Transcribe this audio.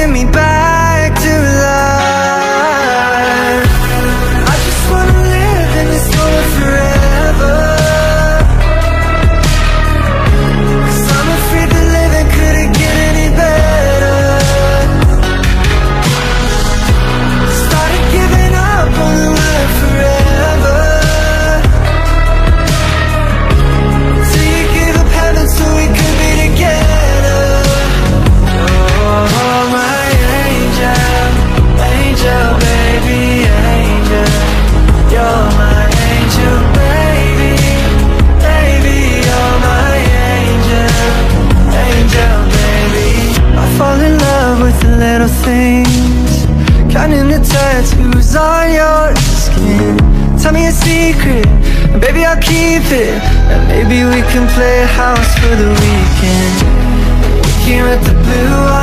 you're me back tattoos on your skin. Tell me a secret, baby I'll keep it. And maybe we can play house for the weekend. We came at the blue